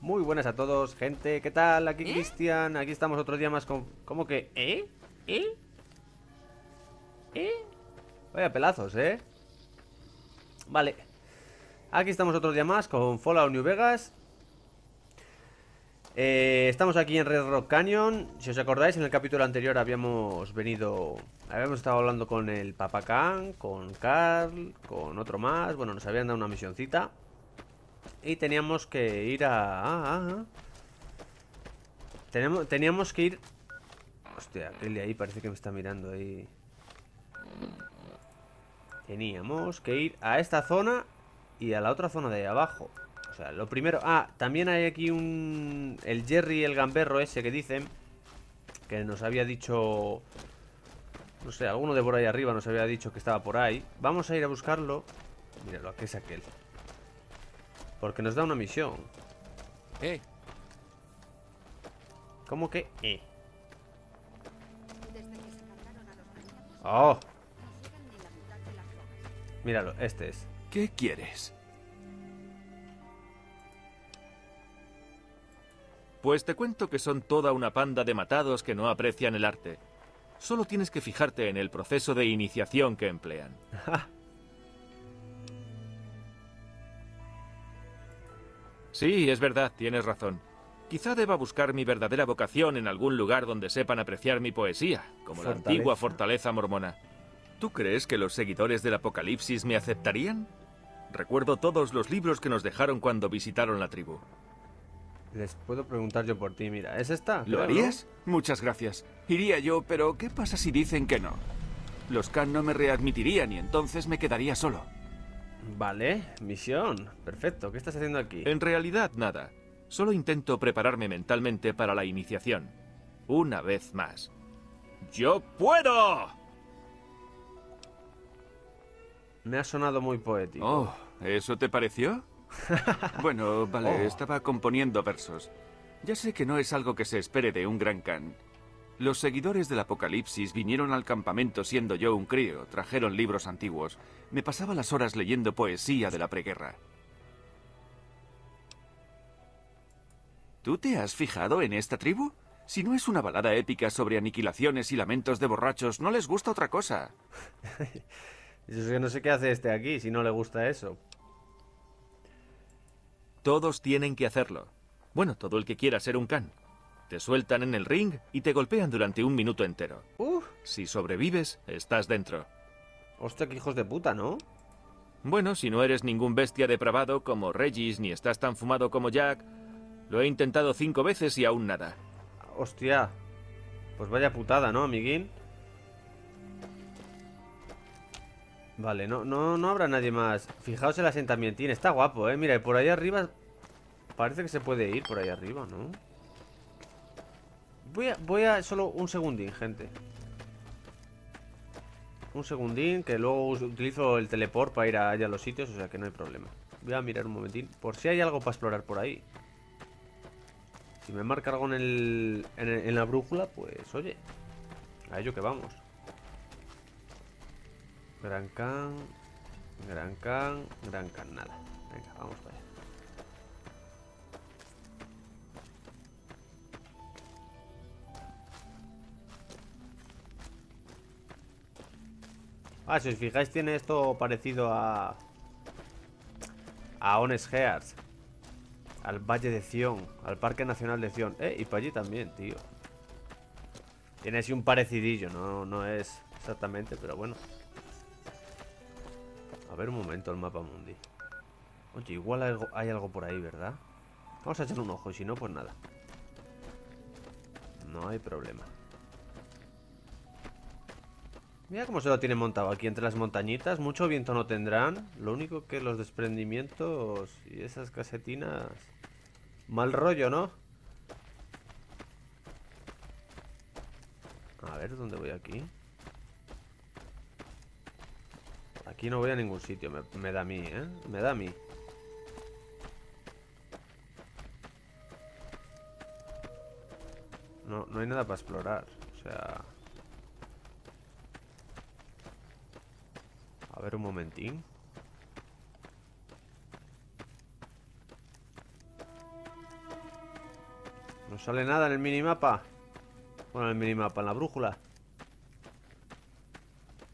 Muy buenas a todos, gente. ¿Qué tal? Aquí Cristian. Aquí estamos otro día más con. ¿Cómo que? ¿Eh? ¿Eh? ¿Eh? Vaya pelazos, ¿eh? Vale. Aquí estamos otro día más con Fallout New Vegas. Eh, estamos aquí en Red Rock Canyon. Si os acordáis, en el capítulo anterior habíamos venido. Habíamos estado hablando con el Papacán, con Carl, con otro más. Bueno, nos habían dado una misioncita. Y teníamos que ir a. Ah, ah, ah. Teníamos, que ir. Hostia, aquel de ahí parece que me está mirando ahí. Teníamos que ir a esta zona y a la otra zona de ahí abajo. O sea, lo primero... Ah, también hay aquí un... El Jerry, el gamberro ese que dicen Que nos había dicho... No sé, alguno de por ahí arriba nos había dicho que estaba por ahí Vamos a ir a buscarlo Míralo, aquí es aquel Porque nos da una misión Eh, ¿Cómo que? Eh. Oh, míralo, este es ¿qué quieres? Pues te cuento que son toda una panda de matados que no aprecian el arte. Solo tienes que fijarte en el proceso de iniciación que emplean. Sí, es verdad, tienes razón. Quizá deba buscar mi verdadera vocación en algún lugar donde sepan apreciar mi poesía, como la antigua fortaleza mormona. ¿Tú crees que los seguidores del Apocalipsis me aceptarían? Recuerdo todos los libros que nos dejaron cuando visitaron la tribu. Les puedo preguntar yo por ti, mira, ¿es esta? ¿Lo harías? Muchas gracias. Iría yo, pero ¿qué pasa si dicen que no? Los Khan no me readmitirían y entonces me quedaría solo. Vale, misión, perfecto, ¿qué estás haciendo aquí? En realidad, nada. Solo intento prepararme mentalmente para la iniciación. Una vez más. ¡Yo puedo! Me ha sonado muy poético Oh, ¿eso te pareció? bueno, vale, Oh. estaba componiendo versos. Ya sé que no es algo que se espere de un gran Khan. Los seguidores del Apocalipsis vinieron al campamento siendo yo un crío, trajeron libros antiguos. Me pasaba las horas leyendo poesía de la preguerra. ¿Tú te has fijado en esta tribu? Si no es una balada épica sobre aniquilaciones y lamentos de borrachos, no les gusta otra cosa. Que no sé qué hace este aquí, si no le gusta eso Todos tienen que hacerlo. Bueno, todo el que quiera ser un Khan. Te sueltan en el ring y te golpean durante un minuto entero. Uf, Si sobrevives, estás dentro. hostia, que hijos de puta, ¿no? Bueno, si no eres ningún bestia depravado como Regis ni estás tan fumado como Jack, lo he intentado cinco veces y aún nada. Hostia Pues vaya putada, ¿no, amiguín? Vale, no, no, no habrá nadie más Fijaos el asentamientín, está guapo, ¿eh? Mira, por ahí arriba Parece que se puede ir por ahí arriba, ¿no? Voy a, voy a solo un segundín, gente Un segundín Que luego utilizo el teleport para ir allá a los sitios O sea que no hay problema Voy a mirar un momentín Por si hay algo para explorar por ahí si me marca algo en, el, en, en la brújula, pues oye, a ello que vamos. Gran Can, Gran Can, Gran Can, nada. Venga, vamos para allá. Ah, si os fijáis tiene esto parecido a... A Honest Hearts. Al Valle de Zion, al Parque Nacional de Zion. Eh, y para allí también, tío. Tiene así un parecidillo, no, no es exactamente, pero bueno. A ver un momento el mapa mundi. Oye, igual hay algo, hay algo por ahí, ¿verdad? Vamos a echar un ojo y si no, pues nada. No hay problema. Mira cómo se lo tiene montado aquí entre las montañitas. Mucho viento no tendrán. Lo único que los desprendimientos y esas casetinas... Mal rollo, ¿no? A ver, ¿dónde voy aquí? Aquí no voy a ningún sitio. Me, me da a mí, ¿eh? Me da a mí. No, no hay nada para explorar. O sea... ver un momentín. No sale nada en el minimapa. Bueno, en el minimapa, en la brújula.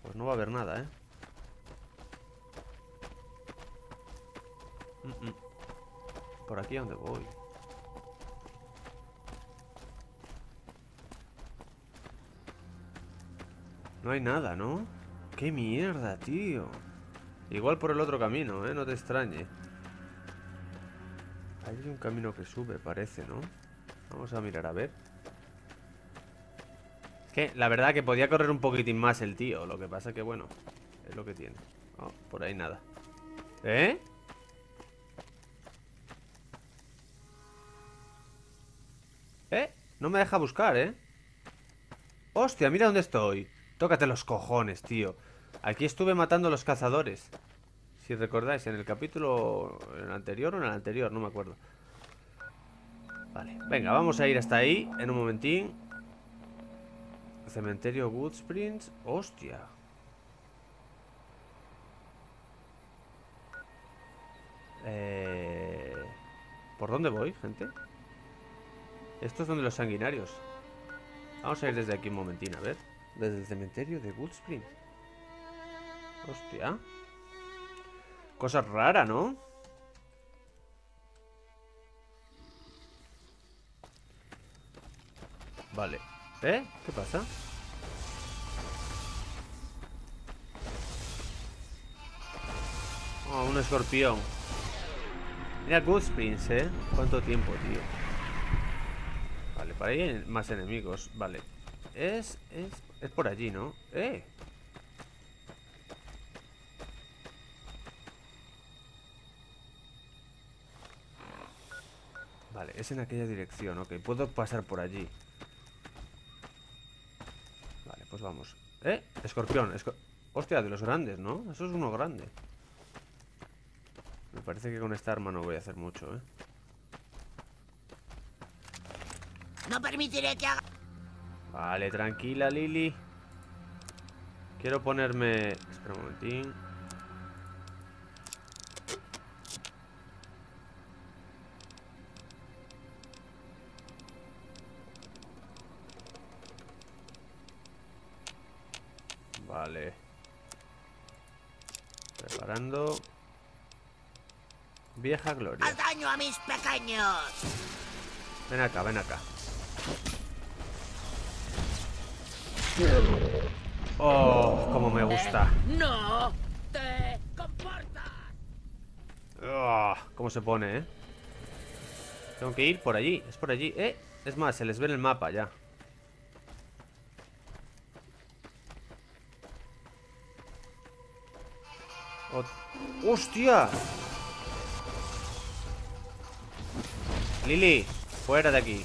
Pues no va a haber nada, ¿eh? Mm, mm. Por aquí a donde voy. No hay nada, ¿no? ¡Qué mierda, tío! Igual por el otro camino, ¿eh? No te extrañe. Hay un camino que sube, parece, ¿no? Vamos a mirar a ver. Que la verdad que podía correr un poquitín más el tío. Lo que pasa que, bueno, es lo que tiene. Oh, por ahí nada. ¿Eh? ¿Eh? No me deja buscar, ¿eh? Hostia, mira dónde estoy. Tócate los cojones, tío. Aquí estuve matando a los cazadores. Si recordáis, en el capítulo anterior o en el anterior, no me acuerdo. Vale, venga, vamos a ir hasta ahí en un momentín. Cementerio Woodsprings. Hostia. Eh... ¿Por dónde voy, gente? Esto es donde los sanguinarios. Vamos a ir desde aquí un momentín, a ver. Desde el cementerio de Woodspring. Hostia. Cosa rara, ¿no? Vale. ¿Eh? ¿Qué pasa? Oh, un escorpión. Mira Goodsprings, ¿eh? ¿Cuánto tiempo, tío? Vale, para ahí hay más enemigos. Vale. Es, es es por allí, ¿no? ¡Eh! Vale, es en aquella dirección, ok. Puedo pasar por allí. Vale, pues vamos. ¡Eh! Escorpión. Hostia, de los grandes, ¿no? Eso es uno grande. Me parece que con esta arma no voy a hacer mucho, ¿eh? No permitiré que haga... Vale, tranquila, Lili. Quiero ponerme... Espera un momentín. Vieja gloria. ¡Haz daño a mis pequeños! Ven acá, ven acá. Oh, como me gusta. ¡No te comportas! Oh, ¿Cómo se pone, eh? Tengo que ir por allí, es por allí Eh, es más, se les ve en el mapa ya ¡Hostia! Lili, fuera de aquí.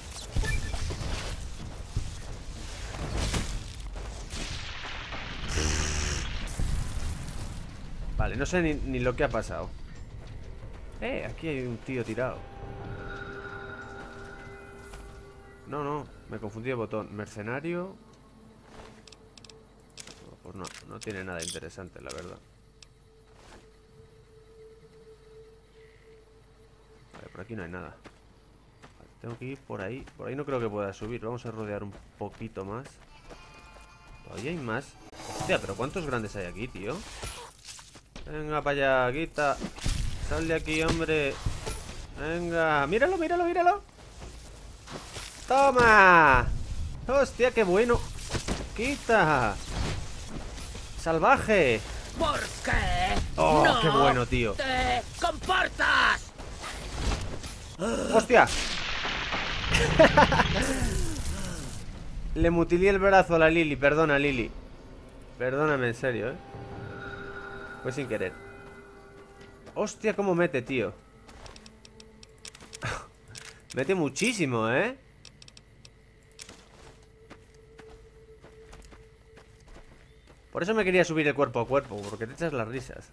Vale, no sé ni, lo que ha pasado. Eh, aquí hay un tío tirado. No, no, me confundí de botón. Mercenario. Pues no, no tiene nada interesante, la verdad. Vale, por aquí no hay nada Tengo que ir por ahí Por ahí no creo que pueda subir Vamos a rodear un poquito más Todavía hay más Hostia, pero ¿cuántos grandes hay aquí, tío? Venga para allá, quita. Sal de aquí, hombre. Venga, míralo, míralo, míralo. ¡Toma! ¡Hostia, qué bueno! ¡Quita! ¡Salvaje! ¿Por qué? ¡Oh, qué bueno, tío! ¡Te comportas! ¡Hostia! Le mutilé el brazo a la Lili, perdona, Lili. Perdóname, en serio, ¿eh? Fue sin querer Hostia, cómo mete, tío Mete muchísimo, ¿eh? Por eso me quería subir el cuerpo a cuerpo Porque te echas las risas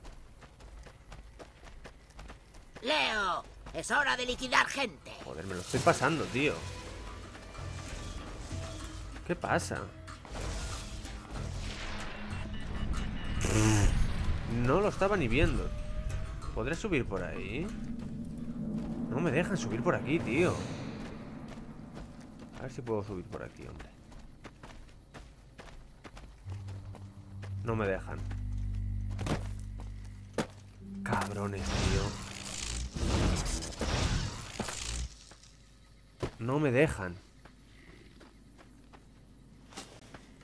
Leo, es hora de liquidar gente Joder, me lo estoy pasando, tío ¿Qué pasa? No lo estaba ni viendo ¿Podré subir por ahí? No me dejan subir por aquí, tío ver si puedo subir por aquí, hombre. No me dejan. Cabrones, tío. No me dejan.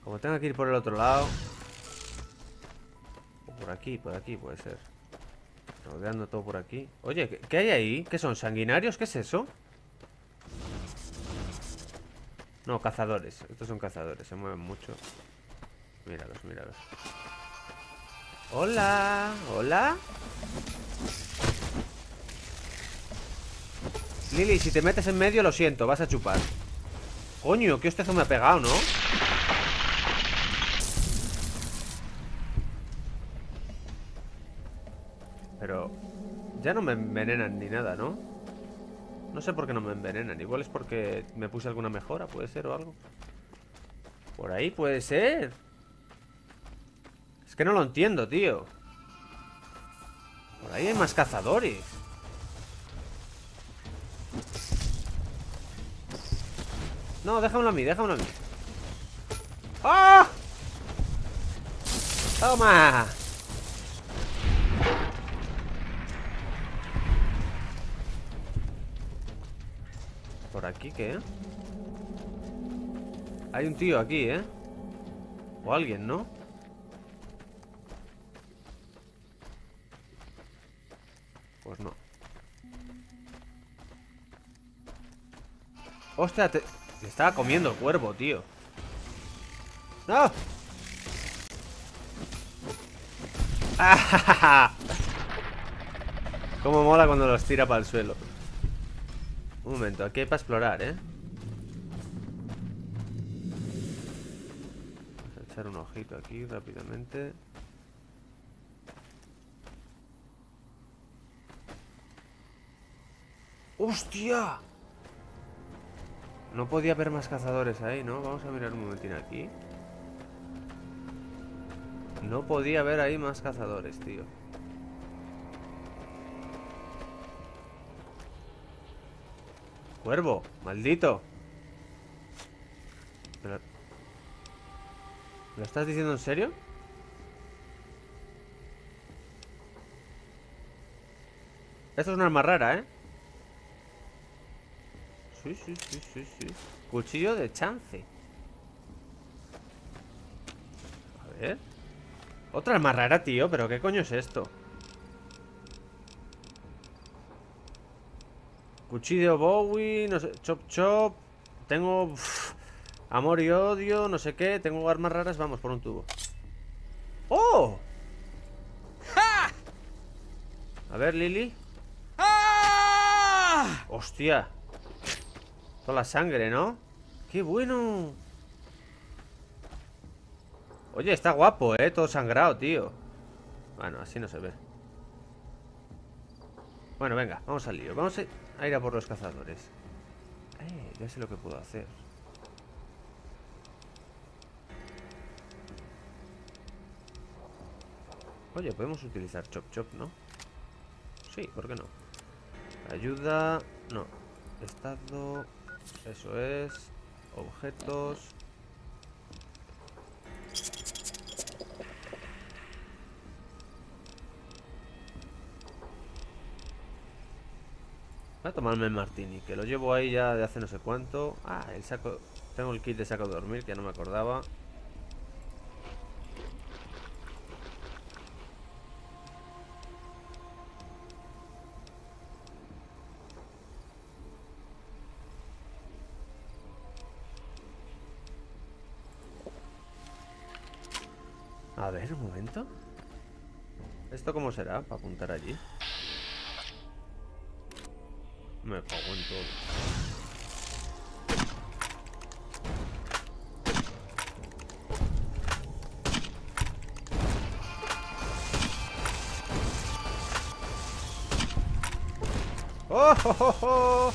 Como tenga que ir por el otro lado. O por aquí, por aquí puede ser. Rodeando todo por aquí. Oye, ¿qué, qué hay ahí? ¿Qué son? ¿Sanguinarios? ¿Qué es eso? No, cazadores. Estos son cazadores, se mueven mucho. Míralos, míralos. Hola, hola. Lili, si te metes en medio, lo siento, vas a chupar. Coño, qué hostezo me ha pegado, ¿no? Pero ya no me envenenan ni nada, ¿no? No sé por qué no me envenenan. Igual es porque me puse alguna mejora, puede ser o algo. Por ahí puede ser. Es que no lo entiendo, tío. Por ahí hay más cazadores. No, déjamelo a mí, déjamelo a mí. ¡Ah! ¡Toma! ¿Por aquí qué? Hay un tío aquí, ¿eh? O alguien, ¿no? Pues no ¡Hostia! Te... Me estaba comiendo el cuervo, tío ¡No! ¡Ah! Cómo mola cuando los tira para el suelo Un momento, aquí hay para explorar, ¿eh? Vamos a echar un ojito aquí rápidamente ¡Hostia! No podía haber más cazadores ahí, ¿no? Vamos a mirar un momentín aquí No podía haber ahí más cazadores, tío Cuervo, maldito ¿Me lo... ¿Me lo estás diciendo en serio? Esto es una arma rara, ¿eh? Sí, sí, sí, sí, sí. Cuchillo de chance. A ver. Otra más rara, tío. Pero ¿qué coño es esto? Cuchillo Bowie, no sé, chop chop. Tengo uf, amor y odio, no sé qué. Tengo armas raras, vamos por un tubo. ¡Oh! A ver, Lily. ¡Hostia! La sangre, ¿no? ¡Qué bueno! Oye, está guapo, ¿eh? Todo sangrado, tío Bueno, así no se ve Bueno, venga, vamos al lío Vamos a ir a por los cazadores Eh, ya sé lo que puedo hacer Oye, podemos utilizar chop chop, ¿no? Sí, ¿por qué no? Ayuda... No Estado... Eso es. Objetos. Voy a tomarme el martini, que lo llevo ahí ya de hace no sé cuánto. Ah, el saco... Tengo el kit de saco de dormir, que no me acordaba. ¿Esto cómo será para apuntar allí? Me cago en todo. ¡Oh, oh, oh!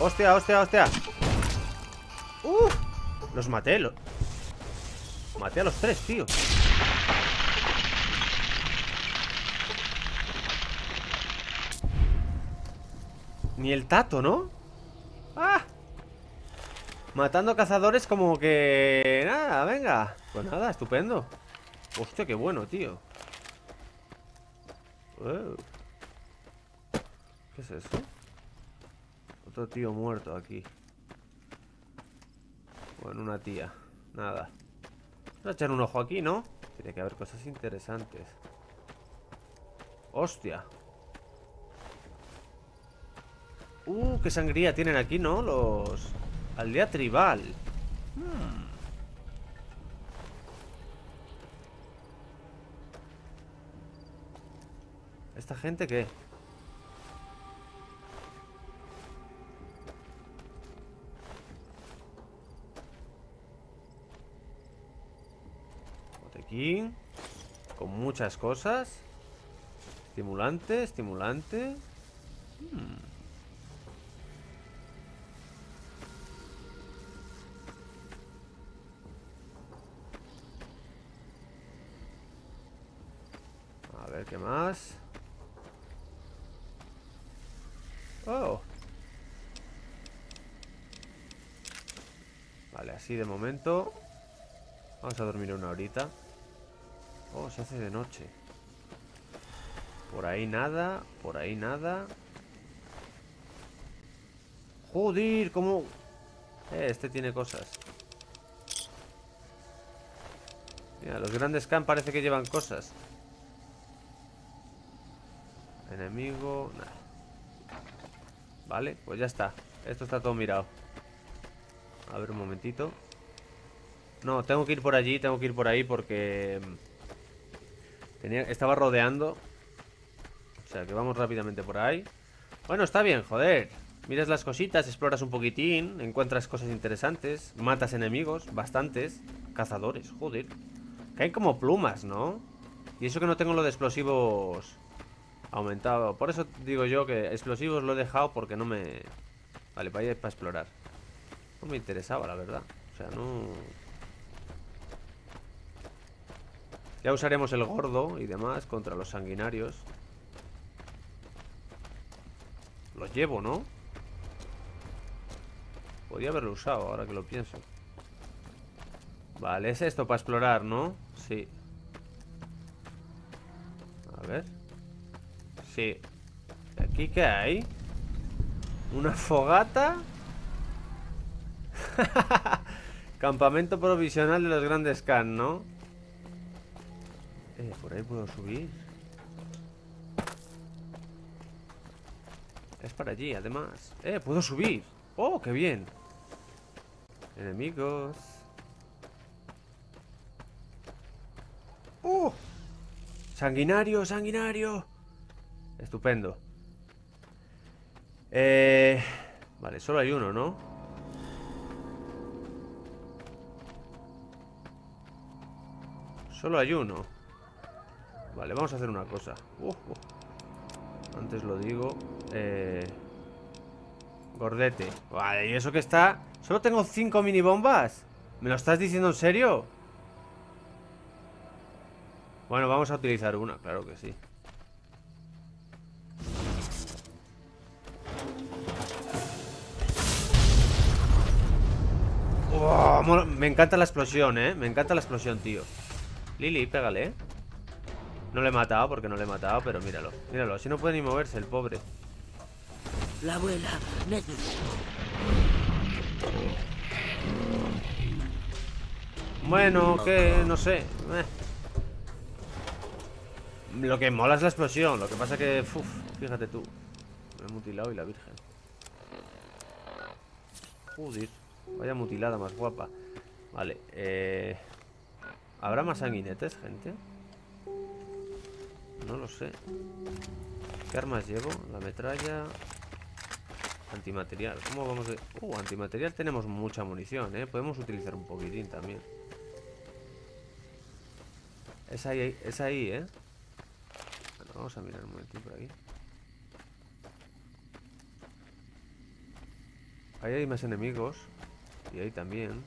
¡Hostia, hostia, hostia! ¡Uh! Los maté, lo... Maté a los tres, tío Ni el tato, ¿no? ¡Ah! Matando cazadores como que... Nada, venga. Pues nada, estupendo. Hostia, qué bueno, tío. ¿Qué es eso? Otro tío muerto aquí. Bueno, una tía. Nada. Vamos a echar un ojo aquí, ¿no? Tiene que haber cosas interesantes. Hostia. Uh, qué sangría tienen aquí, ¿no? Los... Aldea tribal. ¿Esta gente qué? Botequín. Con muchas cosas. Estimulante, estimulante. Hmm. De momento. Vamos a dormir una horita. Oh, se hace de noche. Por ahí nada, por ahí nada. Joder, cómo... Eh, este tiene cosas. Mira, los grandes can parece que llevan cosas. Enemigo... Vale, pues ya está Esto está todo mirado A ver un momentito No, tengo que ir por allí, tengo que ir por ahí porque... Mm, estaba rodeando O sea, que vamos rápidamente por ahí Bueno, está bien, joder Miras las cositas, exploras un poquitín Encuentras cosas interesantes Matas enemigos, bastantes Cazadores, joder Caen como plumas, ¿no? Y eso que no tengo lo de explosivos aumentado. Por eso digo yo que explosivos lo he dejado porque no me... Vale, para ir para explorar. No me interesaba, la verdad. O sea, no... Ya usaremos el gordo y demás contra los sanguinarios. Los llevo, ¿no? Podría haberlo usado, ahora que lo pienso. Vale, es esto para explorar, ¿no? Sí. A ver. Sí. ¿Aquí qué hay? ¿Una fogata? Campamento provisional de los grandes Khan, ¿no? Eh, por ahí puedo subir. Es para allí, además. Eh, puedo subir. Oh, qué bien. Enemigos. ¡Uh! Sanguinario, sanguinario. Estupendo. Eh, vale, solo hay uno, ¿no? Solo hay uno. Vale, vamos a hacer una cosa. Uh, uh. Antes lo digo. Eh, gordete. Vale, ¿y eso que está? Solo tengo cinco mini bombas. ¿Me lo estás diciendo en serio? Bueno, vamos a utilizar una, claro que sí. me encanta la explosión, ¿eh? Me encanta la explosión, tío Lili, pégale, ¿eh? No le he matado porque no le he matado, pero míralo Míralo, así no puede ni moverse el pobre. La abuela Bueno, que no sé eh. Lo que mola es la explosión Lo que pasa que, uf, fíjate tú. Me he mutilado y la virgen. Joder Vaya mutilada más guapa. Vale, eh... ¿Habrá más sanguinetes, gente? No lo sé ¿Qué armas llevo? La metralla Antimaterial ¿Cómo vamos de...? Uh, antimaterial tenemos mucha munición, ¿eh? Podemos utilizar un poquitín también Es ahí, ahí, ¿eh? Bueno, vamos a mirar un momentito por aquí Ahí hay más enemigos y ahí también.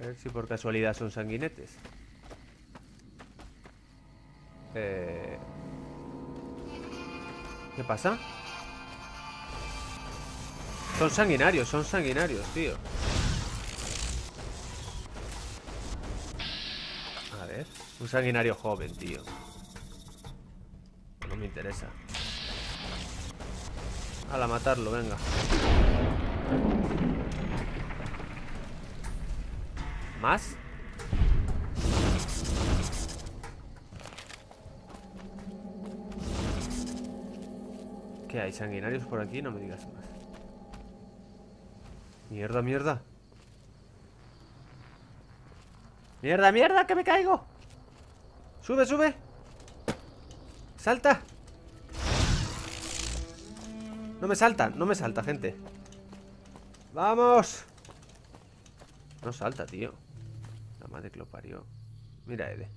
A ver si por casualidad son sanguinetes. Eh... ¿Qué pasa? Son sanguinarios, son sanguinarios, tío. A ver. Un sanguinario joven, tío. No me interesa. A matarlo, venga. ¿Más? ¿Qué hay? ¿Sanguinarios por aquí? No me digas más. Mierda, mierda. Mierda, mierda, que me caigo. Sube, sube. Salta. No me salta, no me salta, gente. ¡Vamos! No salta, tío. Madre que lo parió. Mira, Ede.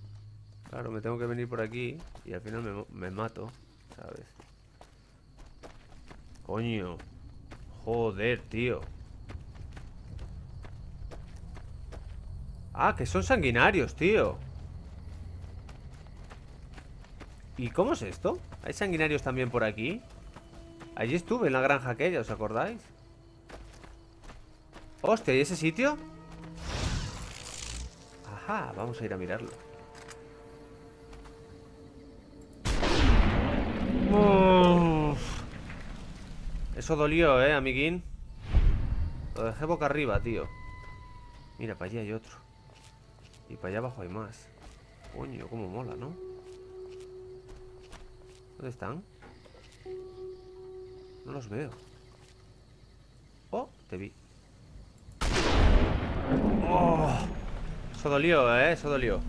Claro, me tengo que venir por aquí y al final me, me mato, ¿sabes? Coño. Joder, tío. Ah, que son sanguinarios, tío. ¿Y cómo es esto? ¿Hay sanguinarios también por aquí? Allí estuve, en la granja aquella, ¿os acordáis? Hostia, ¿y ese sitio? Ajá, vamos a ir a mirarlo. Eso dolió, eh, amiguín Lo dejé boca arriba, tío. Mira, para allá hay otro. Y para allá abajo hay más. Coño, cómo mola, ¿no? ¿Dónde están? No los veo. Oh, te vi Oh Eso dolió, eh, eso dolió.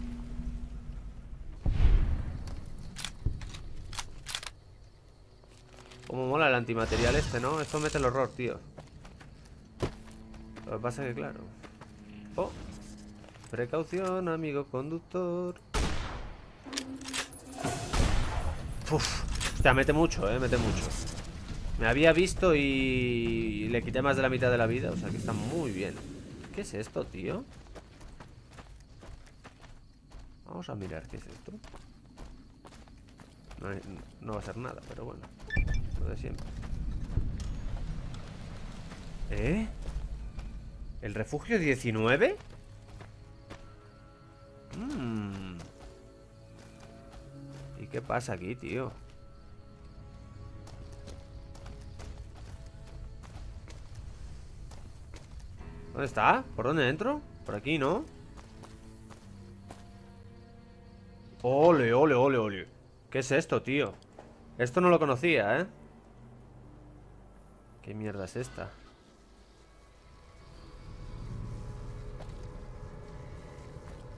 Como mola el antimaterial este, ¿no? Esto mete el horror, tío. Lo que pasa es que, claro. Oh. Precaución, amigo conductor. Uf Hostia, mete mucho, eh, mete mucho. Me había visto y le quité más de la mitad de la vida O sea que está muy bien. ¿Qué es esto, tío? Vamos a mirar qué es esto no, va a ser nada, pero bueno de siempre. ¿Eh? ¿El refugio 19? Mmm. ¿Y qué pasa aquí, tío? ¿Dónde está? ¿Por dónde entro? Por aquí, ¿no? Ole, ole, ole, ole ¿Qué es esto, tío? Esto no lo conocía, ¿eh? ¿Qué mierda es esta?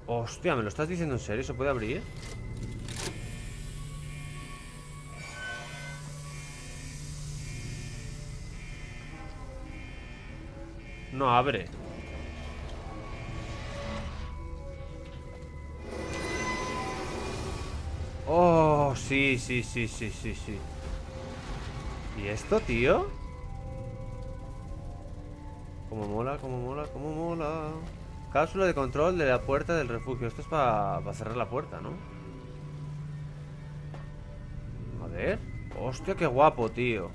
Hostia, ¿me lo estás diciendo en serio? ¿Se puede abrir? No abre sí, sí, sí, sí, sí, sí ¿Y esto, tío? Como mola, como mola, como mola. Cápsula de control de la puerta del refugio. Esto es para cerrar la puerta, ¿no? A ver. Hostia, qué guapo, tío.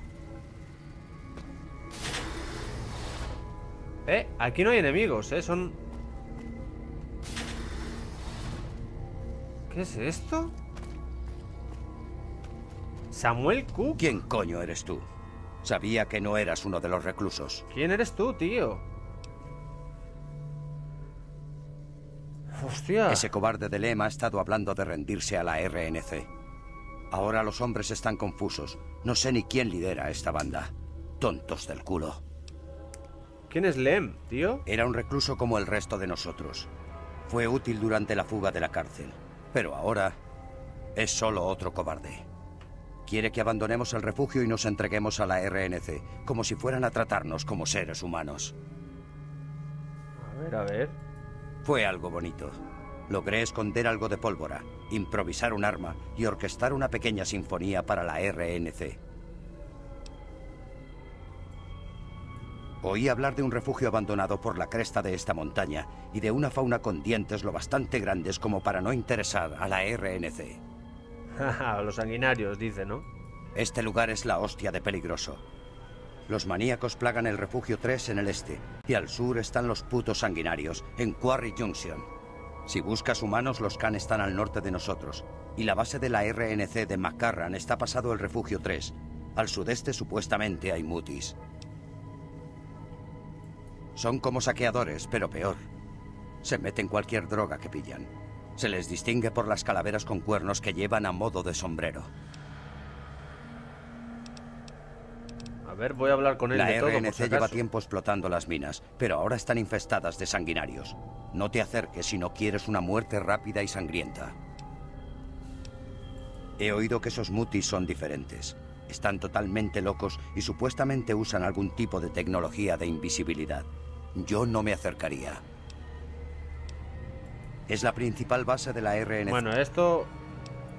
Eh, aquí no hay enemigos, eh. Son... ¿Qué es esto? Samuel Cook. ¿Quién coño eres tú? Sabía que no eras uno de los reclusos. ¿Quién eres tú, tío? Hostia. Ese cobarde de Lem ha estado hablando de rendirse a la RNC. Ahora los hombres están confusos. No sé ni quién lidera esta banda. Tontos del culo. ¿Quién es Lem, tío? Era un recluso como el resto de nosotros. Fue útil durante la fuga de la cárcel. Pero ahora es solo otro cobarde. Quiere que abandonemos el refugio y nos entreguemos a la RNC, como si fueran a tratarnos como seres humanos. A ver, a ver. Fue algo bonito. Logré esconder algo de pólvora, improvisar un arma y orquestar una pequeña sinfonía para la RNC. Oí hablar de un refugio abandonado por la cresta de esta montaña y de una fauna con dientes lo bastante grandes como para no interesar a la RNC. Los sanguinarios, dice, ¿no? Este lugar es la hostia de peligroso. Los maníacos plagan el refugio 3 en el este, y al sur están los putos sanguinarios, en Quarry Junction. Si buscas humanos, los Khan están al norte de nosotros, y la base de la RNC de McCarran está pasado el refugio 3. Al sudeste supuestamente hay mutis. Son como saqueadores, pero peor. Se meten cualquier droga que pillan. Se les distingue por las calaveras con cuernos que llevan a modo de sombrero. A ver, voy a hablar con él La de todo, por RNC lleva tiempo explotando las minas, pero ahora están infestadas de sanguinarios. No te acerques si no quieres una muerte rápida y sangrienta. He oído que esos mutis son diferentes. Están totalmente locos y supuestamente usan algún tipo de tecnología de invisibilidad. Yo no me acercaría. Es la principal base de la RNC. Bueno, esto...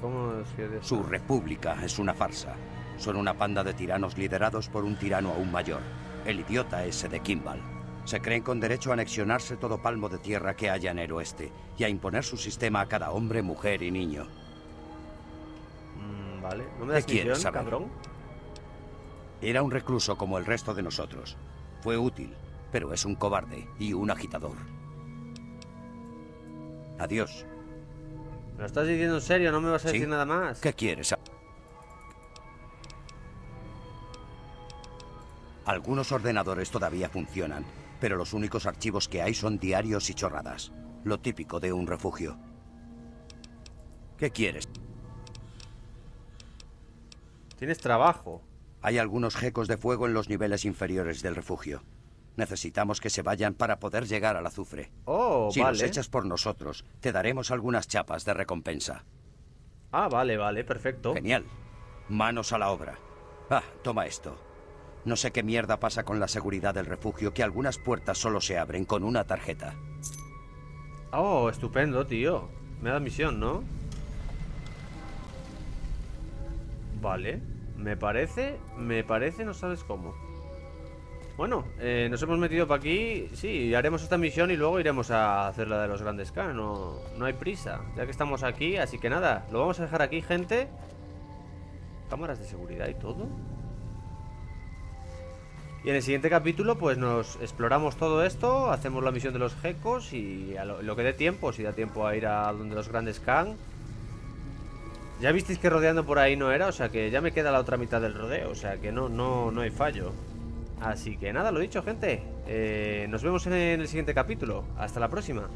¿Cómo es Su república es una farsa. Son una panda de tiranos liderados por un tirano aún mayor, el idiota ese de Kimball. Se creen con derecho a anexionarse todo palmo de tierra que haya en el oeste y a imponer su sistema a cada hombre, mujer y niño. Mm, vale. ¿No me ¿Qué das misión, saber? cabrón? Era un recluso como el resto de nosotros. Fue útil, pero es un cobarde y un agitador. Adiós. ¿Me lo estás diciendo en serio? ¿No me vas a ¿Sí? decir nada más? ¿Qué quieres? Algunos ordenadores todavía funcionan, pero los únicos archivos que hay son diarios y chorradas. Lo típico de un refugio. ¿Qué quieres? Tienes trabajo. Hay algunos gecos de fuego en los niveles inferiores del refugio. Necesitamos que se vayan para poder llegar al azufre. Oh, si vale. los echas por nosotros, te daremos algunas chapas de recompensa. Ah, vale, vale, perfecto. Genial. Manos a la obra. Ah, toma esto. No sé qué mierda pasa con la seguridad del refugio, que algunas puertas solo se abren con una tarjeta. Oh, estupendo, tío. Me da misión, ¿no? Vale. Me parece, me parece, no sabes cómo. Bueno, eh, nos hemos metido para aquí. Sí, haremos esta misión y luego iremos a hacer la de los grandes K. No, no hay prisa, ya que estamos aquí. Así que nada, lo vamos a dejar aquí, gente. Cámaras de seguridad y todo. Y en el siguiente capítulo, pues nos exploramos todo esto, hacemos la misión de los gecos y a lo, que dé tiempo, si da tiempo a ir a donde los grandes Khan. Ya visteis que rodeando por ahí no era, o sea que ya me queda la otra mitad del rodeo, o sea que no, no, no hay fallo. Así que nada, lo dicho, gente. Eh, nos vemos en el siguiente capítulo. Hasta la próxima.